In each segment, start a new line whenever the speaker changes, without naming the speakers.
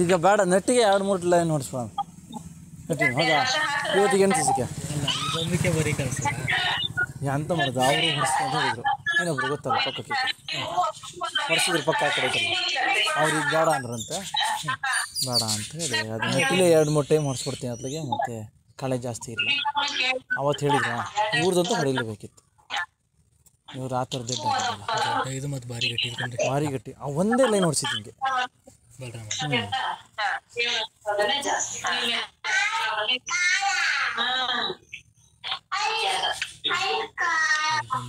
ಈಗ ಬೇಡ, ನೆಟ್ಟಿಗೆ ಎರಡು ಮೂರು ಲೈನ್ ಹೊಡಿಸ್ಬೋಣ ನೆಟ್ಟಿಗೆ ಹೌದಾ ಇವತ್ತಿಗೆ
ಕೆಲಸ
ಎಂತ ಮಾಡೋದು, ಅವರು ಹೊಡಿಸ್ಕೊಂಡು ಹೇಳಿದ್ರು ಏನೊಬ್ರು ಗೊತ್ತಲ್ಲ ಪಕ್ಕಕ್ಕೆ. ಹೊಡಿಸಿದ್ರು ಪಕ್ಕ ಕಡೆ. ಅವ್ರಿಗೆ ಬೇಡ ಅಂದ್ರಂತೆ. ಬೇಡ ಅಂತ ಹೇಳಿ ಅದು ನೆಟ್ಟಿಲೆ ಎರಡು ಮೂರು ಟೈಮ್ ಹೊಡಿಸ್ಕೊಡ್ತೀನಿ ಅತ್ಲಿಗೆ ಮತ್ತೆ ಕಳೆ ಜಾಸ್ತಿ ಇಲ್ಲ ಅವತ್ತು ಹೇಳಿದ್ರ ಊರ್ದಂತೂ ಹೊಡಿಲೇಬೇಕಿತ್ತು ಇವ್ರು ಆ ಥರದ್ದು ಇದ್ದಂಗಿಲ್ಲ.
ಇದು ಮತ್ತು ಭಾರಿ ಗಟ್ಟಿ ಇಟ್ಕೊಂಡ್ರೆ
ಭಾರಿ ಗಟ್ಟಿ. ಆ ಒಂದೇ ಲೈನ್ ಹೊಡ್ಸಿದ್ದು ಹಿಂಗೆ.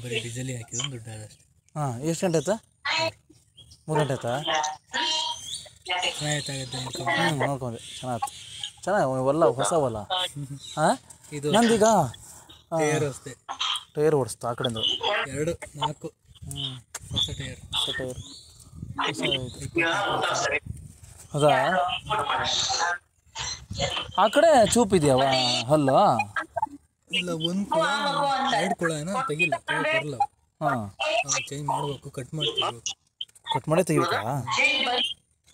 ಬರೀ ಡೀಸೆಲ್ ಹಾಕಿದ್ರೆ ದುಡ್ಡು
ಹಾಂ ಎಷ್ಟು ಗಂಟೆ ಆಯ್ತಾ? ಮೂರು ಗಂಟೆ ಆಯ್ತಾ? ಹ್ಞೂ ನೋಡ್ಕೊಂಡೆ. ಚೆನ್ನಾಗಿ ಚೆನ್ನಾಗಿ ಹೊಲ ಹೊಸ ಹೊಲ. ಹಾಂ
ಇದು
ನಂದೀಗ
ಟೈರ್ ಅಷ್ಟೇ.
ಟೈರ್ ಓಡಿಸ್ತಾ ಆ ಕಡೆಯಿಂದ.
ಎರಡು ನಾಲ್ಕು. ಹೊಸ ಟೈರ್.
ಹೊಸ ಟೈರ್. ಹೌದಾ? ಆ ಕಡೆ ಚೂಪ್ ಇದೆಯವ ಹಲ್ಲು
ಇಲ್ಲ ಒಂದು ಕೊಳ ಎರಡು ಕುಳ ಏನೋ ತೆಗಿಲ್ಲ ಬರಲ್ಲ
ಹಾಂ.
ಚೇಂಜ್ ಮಾಡಬೇಕು ಕಟ್ ಮಾಡ್ತೀವಿ.
ಕಟ್ ಮಾಡಿ ತೆಗಿಬೇಕಾ?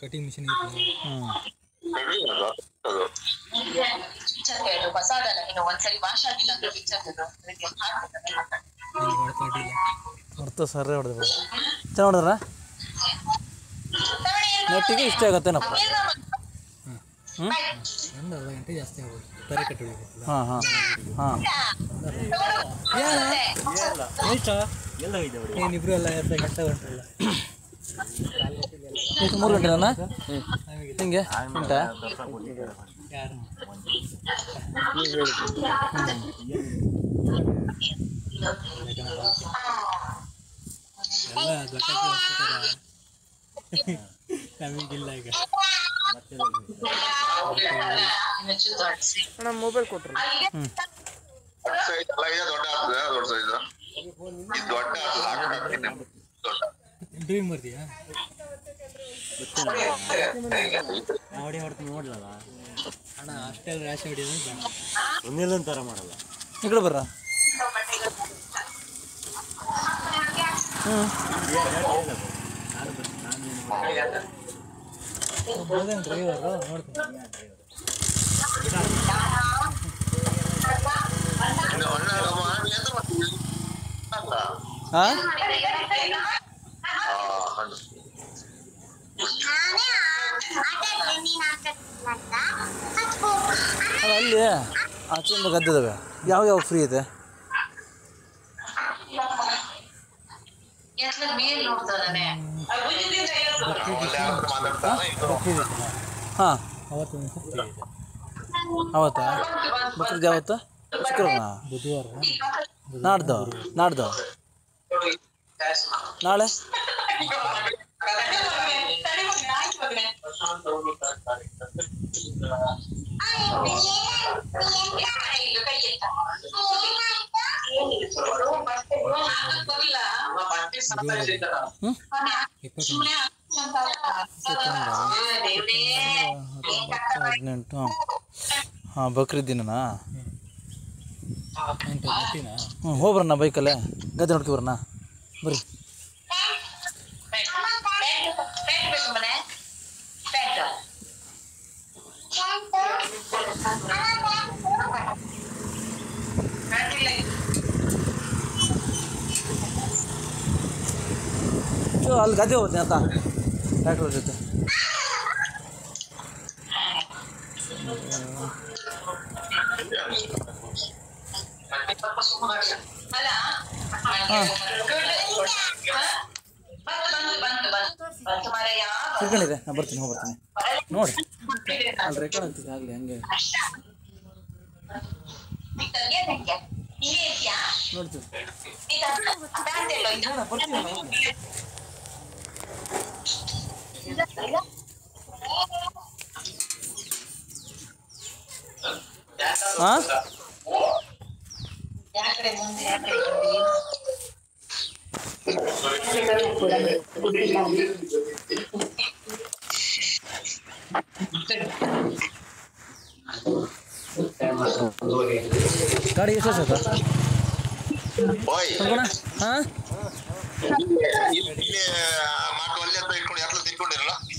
ಕಟಿಂಗ್ ಮಿಷಿನ್ ಇರ್ತದೆ
ಹ್ಞೂ
ಹೊಸದಲ್ಲ ಇನ್ನು ಒಂದ್ಸರಿ ವಾಶ್ ಆಗಿಲ್ಲ ಅಂದ್ರೆ
ಸರ್ರೆ ಹೊಡೆದು ಚೆನ್ನಾಗಿ ಹೊಡೆದ್ರ? ನೆಟ್ಟಿಗೆ ಇಷ್ಟ ಆಗತ್ತೇನಪ್ಪ?
ಗಂಟೆ ಜಾಸ್ತಿ ಆಗೋದು ತಲೆ ಕಟ್ಟಿ
ಹಾಂ ಹಾಂ ಹಾಂ
ಏನಿಬ್ರು ಎಲ್ಲ ಎರಡು ಗಂಟೆ ಹೊಂಟಲ್ಲ
ಎಷ್ಟು ಮೂರು ಗಂಟೆನಾ ಹಿಂಗೆ ಉಂಟಾ?
ನಮಗಿಲ್ಲ ಈಗ
ಅಣ್ಣ ಮೊಬೈಲ್ ಕೊಟ್ರಿ.
ಇದೆ ದೊಡ್ಡ ದೊಡ್ಡ ಸೈಜ್ ದೊಡ್ಡ
ಡ್ರೀಮ್ ಬರ್ತೀಯಾ
ಹೊಡಿ ಹೊಡ್ತೀನಿ ನೋಡ್ಲಲ್ಲ
ಅಣ್ಣ ಅಷ್ಟೆಲ್ಲ ರಾಶಿ ಹೊಡಿಯೋದು ಬೇಡ
ಒಂದೆಲ್ಲೊಂದು ಥರ ಮಾಡಲ್ಲ
ಈ ಕಡೆ ಬರ್ರ ಹ್ಞೂ
ಹೌದೇನು ಡ್ರೈವರು ನೋಡ್ತೀನಿ
ಇನ್ನು ಅಣ್ಣ ನಮ್ಮ ಅಣ್ಣ ಎಂತ ಮಾಡ್ತೀವಿ ಅಲ್ಲ
ಹಾಂ ಅಲ್ಲ ಆಚೆಯಿಂದ ಗದ್ದಿದಾವೆ. ಯಾವ ಯಾವ ಫ್ರೀ ಇದೆ? ಹಾಂ
ಅವತ್ತು
ಅವತ್ತಾ? ಯಾವತ್ತ ಶುಕ್ರವಾರ
ಬುಧವಾರ.
ನಾಡ್ದು ನಾಡ್ದು. ನಾಳೆ? ಹದಿನೆಂಟು ಹಾಂ ಹಾಂ ಬಕ್ರೀದ್ ದಿನನಾ
ಎಂಟು ಗಟ್ಟಿನಾ
ಹ್ಞೂ ಬೈಕಲ್ಲೇ ಗದ್ದೆ ನೋಡ್ಕೊ ಬರೋಣ ಬರ್ರಿ ಅಲ್ಲಿ ಗದ್ದೆ ಹೋಗ್ತೀನಿ ಅಂತ. ಟ್ರ್ಯಾಕ್ಟರ್ ಜೊತೆ. ತಿಳ್ಕೊಂಡಿದೆ ನಾನು ಬರ್ತೀನಿ ಹೋಗಿ ಬರ್ತೀನಿ ನೋಡಿ. ಅಲ್ಲಿ ರೆಕಾರ್ಡ್ ಆಗ್ತಿದೆ ಆಗಲಿ ಹಂಗೆ
ತೆಗಿಯೋದಕ್ಕೆ ಇಲ್ಲಿ ಇದೆಯಾ
ನೋಡ್ತೀವಿ
ಪ್ಯಾಂಟ್ ಎಲ್ಲೋ ಇದು
ಹಾಂ
ಯಾಕಡೆ ಮುಂದೆ ಯಾಕಡೆ ಮುಂದೆ?
ಗಾಡಿ ಎಷ್ಟು ವರ್ಷ ಆಯ್ತಾ
ಓಯ್
ಅನ್ಕೋಣ ಹಾಂ
ಇಲ್ಲಿ ಇಲ್ಲಿ ಮಾತು ಅಲ್ಲಿ ಅಂತ ಇಟ್ಕೊಂಡು ಎಷ್ಟು ಸತ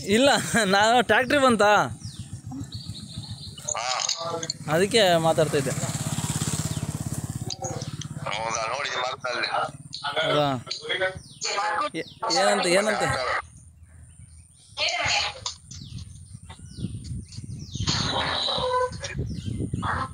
ಇಲ್ಲ ನಾನು ಟ್ಯಾಕ್ಟ್ರಿ ಬಂತ? ಅದಕ್ಕೆ ಮಾತಾಡ್ತಾ ಇದ್ದೆ. ಏನಂತ ಏನಂತ?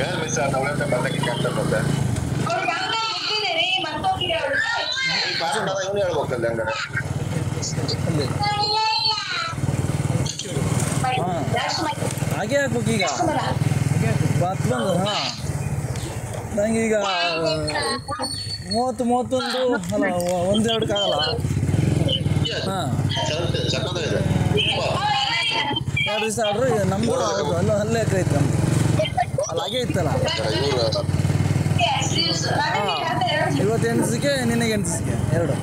ಇಲ್ಬೇಕು
ಮಿಸ್ ಅಂತ ಇವನು
ಹಾಗೆ ಹಾಕ್ಬೇಕು ಈಗ. ಬಾತ್ ಬಂದು, ಹಾ. ನಂಗೆ ಈಗ, ಮೂವತ್ತು, ಮೂವತ್ತೊಂದು, ಅಲ್ಲ ಒಂದೆರಡಕ್ಕಾಗಲ್ಲ ಹಾಂ.
ಸಕ್ಕತ್ತಾಗಿದೆ
ಎರಡು ದಿವಸ ಆಡ್ರೆ ನಮ್ಮದು ಹೌದು, ಅಲ್ಲ ಅಲ್ಲೇ ಐತೆ ನಮ್ಗೆ ಅಲ್ಲಿ ಹಾಗೆ ಇತ್ತಲ್ಲ? ಇವತ್ತು ನಿನಗೆ ನಿನ್ನೆಗೆ ಎಣ್ಸಿಕೆ ಎರಡು.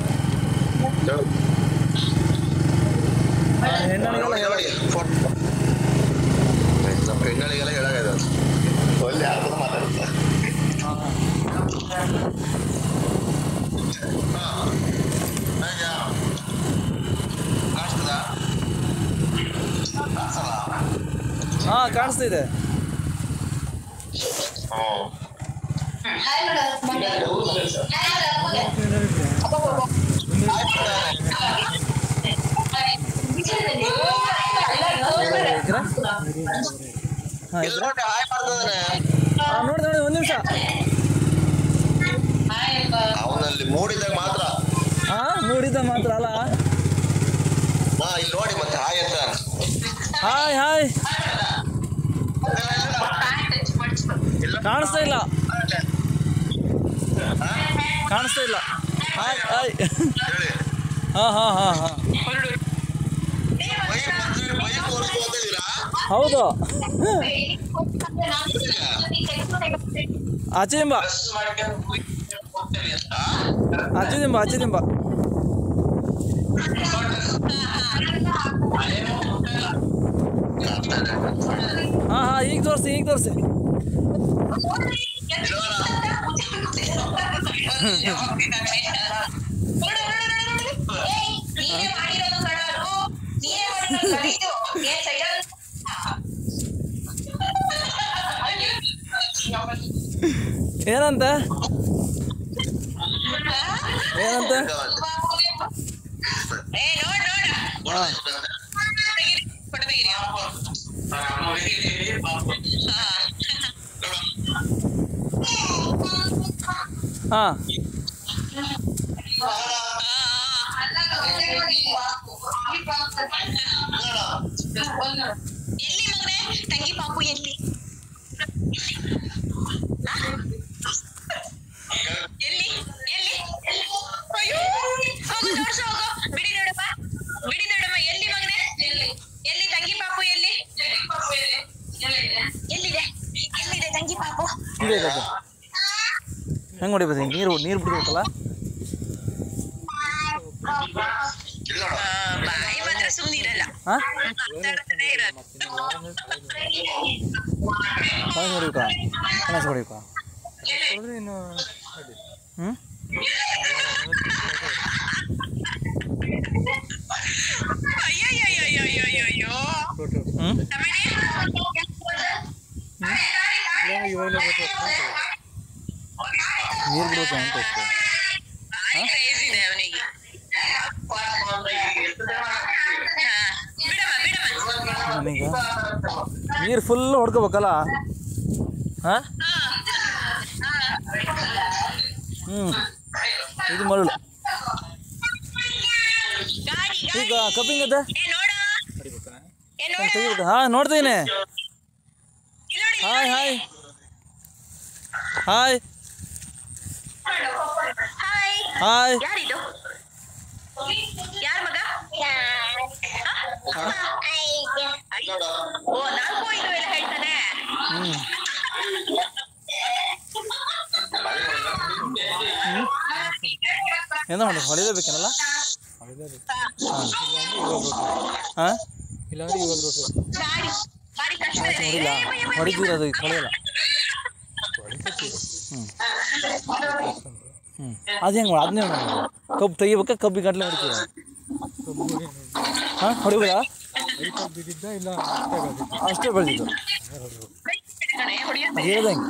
ಹೆಣ್ಣಳಿಗೆಲ್ಲ ಹೇಳಾಗದ ಒಳ್ಳೆ ಮಾತಾಡುತ್ತೆ
ಹಾಂ. ಕಾಣಿಸ್ತಾ ಇದೆ ಎಕರೆ ಹಾಂ
ಇಲ್ಲಿ ನೋಡಿ
ನೋಡಿ ಒಂದು ನಿಮಿಷ
ಅವನಲ್ಲಿ ಮೂಡಿದಾಗ ಮಾತ್ರ.
ಹಾಂ ನೋಡಿದ್ದ ಮಾತ್ರ ಅಲ್ಲ?
ಹಾ ಇಲ್ಲಿ ನೋಡಿ ಮತ್ತೆ. ಹಾಯ್ ಅಂತ.
ಹಾಯ್ ಹಾಯ್ ಕಾಣಿಸ್ತಾ ಇಲ್ಲ. ಕಾಣಿಸ್ತಾ ಇಲ್ಲ. Hi hi.
ಹೇಳಿ.
ಹಾಂ ಹಾಂ ಹಾಂ ಹಾಂ. ಹೌದು. ಆಚೆ
ಅಂತ
ಆಚೆ ದಿಂಬ ಆಚೆ ದಿಂಬ ಹಾಂ ಹಾಂ ಈಗ ತೋರಿಸಿ ಈಗ ತೋರಿಸಿ. ಏನಂತ? ಏನಂತ?
ಏ ನೋಡ್ ನೋಡ
ಹಾಂ.
ಎಲ್ಲಿ ಮಗನೇ ತಂಗಿ ಪಾಪು ಎಲ್ಲಿ ಎಲ್ಲಿ ಎಲ್ಲಿ ಅಯ್ಯೋ ಹೋಗು ತೋರ್ಸು ಹೋಗು ಬಿಡಿ ನೋಡಪ್ಪ ಬಿಡಿ ನೋಡಮ್ಮ ಎಲ್ಲಿ ಮಗನೇ ಎಲ್ಲಿ ತಂಗಿ ಪಾಪು ಎಲ್ಲಿ ಎಲ್ಲಿದೆ ಎಲ್ಲಿದೆ ತಂಗಿ ಪಾಪು
ಇದೆ ಇದೆ ಹೆಂಗೆ ಹೊಡಿಬೇಕು ಹಿಂಗೆ ನೀರು ನೀರು ಬಿಡ್ಬೇಕಲ್ಲ
ಸುಮ್ಮನಿರಲ್ಲ
ಹಾಂ
ಮಾತಾಡ್ತಾನೆ ಇರಲ್ಲ
ಕಣಸ್ ಹೊಡಿಬೇಕಾ ಕಣಸ್ ಹೊಡಿಬೇಕಾ ಹ್ಞೂ
ಅಯ್ಯಯ್ಯಯ್ಯಯ್ಯಯ್ಯಯ್ಯೋ
ಹ್ಞೂ ನೀರು ಬಿಡ್ಬೇಕು ಅಂತ ಇತ್ತು ನನಗೆ ನೀರು ಫುಲ್ ಹೊಡ್ಕೋಬೇಕಲ್ಲ? ಹಾಂ? ಹ್ಞೂ ಇದು ಮರಳು. ಈಗ ಕಬ್ಬಿಂಗ್ ಅದ ಹಾಂ ನೋಡ್ತೀನಿ.
ಇಲ್ಲಿ ನೋಡಿ
ಹಾಯ್. ಹಾಯ್. ಹಾಯ್.
ಹಾಯ್ ಯಾರ ಮಗ. ಓ ನಾಲ್ಕು ಐದು ಎಲ್ಲ ಹೇಳ್ತಾನೆ
ಹ್ಞೂ ಏನೋ ಮಾಡಿ ಹೊಡಿಲೇಬೇಕೇನಲ್ಲ ಹಾಂ
ಇಲ್ಲಾಂದ್ರೆ ಇವಾಗ ರೋಟಿ
ಗಾಡಿ ಗಾಡಿ ಕಷ್ಟ ಇದೆ.
ಹೊಡಿಲ್ಲ
ಏ, ಭಯ, ಭಯ,
ಹೊಡಿತೀರ
ಭಯ.
ಅದು ಹೊಡೆಯಲ್ಲ ಹ್ಞೂ ಅದು ಹೆಂಗೆ ಅದನ್ನೇ ಮಾಡೋದು ಕಬ್ಬು ತೆಗಿಬೇಕಾ ಕಬ್ಬಿಗೆ ಗಂಟ್ಲೆ ಹೊಡಿತೀರ ಹಾಂ ಹೊಡಿಬೋದಾ
ಐಕಾಲ್ ಬಿದ್ದಿದ್ದ ಇಲ್ಲ
ಅಷ್ಟೇ ಬೆಳೆದಿದ್ದು ಹೇಳ್ದಂಗೆ.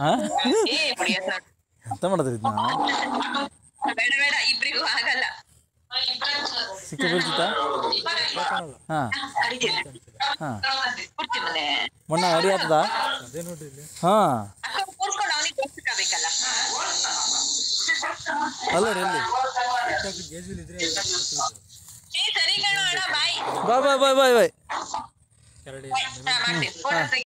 ಹಾಂ. ಎಂತ ಮಾಡಿದ್ರಿ ಇದನ್ನ ಸಿಕ್ಕ ಬೀಳ್ತಿತ್ತಾ? ಹಾಂ. ಹಾಂ. ಮೊನ್ನೆ ಅಡಿ ಆಗ್ತದ ಹಾಂ. ಅಲ್ಲ ರೀ ಎಲ್ಲಿ
ಬಾಯ್
ಬಾಯ್ ಬಾಯ್ ಬಾಯ್ ಬಾಯ್